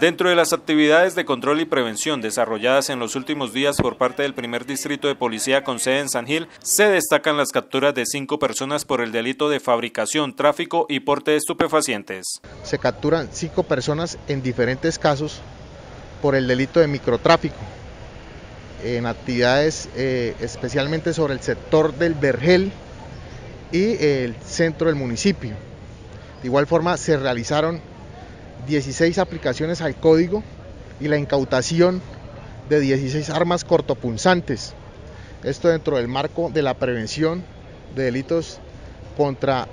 Dentro de las actividades de control y prevención desarrolladas en los últimos días por parte del primer distrito de policía con sede en San Gil, se destacan las capturas de cinco personas por el delito de fabricación, tráfico y porte de estupefacientes. Se capturan cinco personas en diferentes casos por el delito de microtráfico, en actividades eh, especialmente sobre el sector del Vergel y el centro del municipio. De igual forma se realizaron 16 aplicaciones al código y la incautación de 16 armas cortopunzantes. Esto dentro del marco de la prevención de delitos contra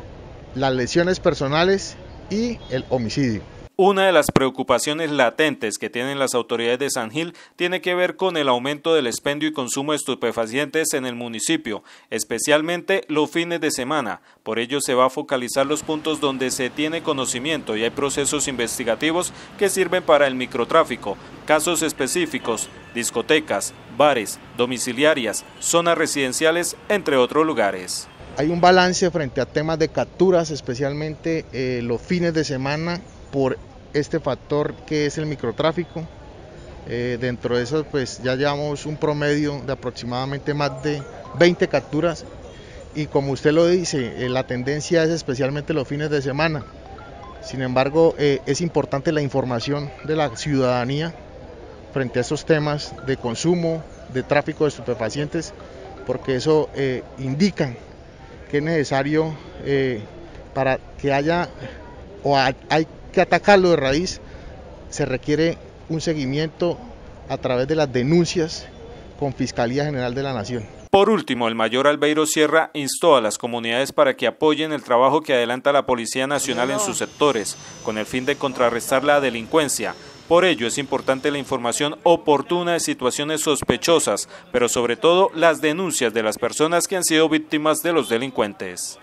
las lesiones personales y el homicidio. Una de las preocupaciones latentes que tienen las autoridades de San Gil tiene que ver con el aumento del expendio y consumo de estupefacientes en el municipio, especialmente los fines de semana. Por ello se va a focalizar los puntos donde se tiene conocimiento y hay procesos investigativos que sirven para el microtráfico, casos específicos, discotecas, bares, domiciliarias, zonas residenciales, entre otros lugares. Hay un balance frente a temas de capturas, especialmente eh, los fines de semana por este factor que es el microtráfico. Eh, dentro de eso pues ya llevamos un promedio de aproximadamente más de 20 capturas y como usted lo dice, eh, la tendencia es especialmente los fines de semana. Sin embargo, eh, es importante la información de la ciudadanía frente a esos temas de consumo, de tráfico de estupefacientes, porque eso indica que es necesario para que haya o hay que atacarlo de raíz, se requiere un seguimiento a través de las denuncias con Fiscalía General de la Nación. Por último, el mayor Albeiro Sierra instó a las comunidades para que apoyen el trabajo que adelanta la Policía Nacional en sus sectores, con el fin de contrarrestar la delincuencia. Por ello es importante la información oportuna de situaciones sospechosas, pero sobre todo las denuncias de las personas que han sido víctimas de los delincuentes.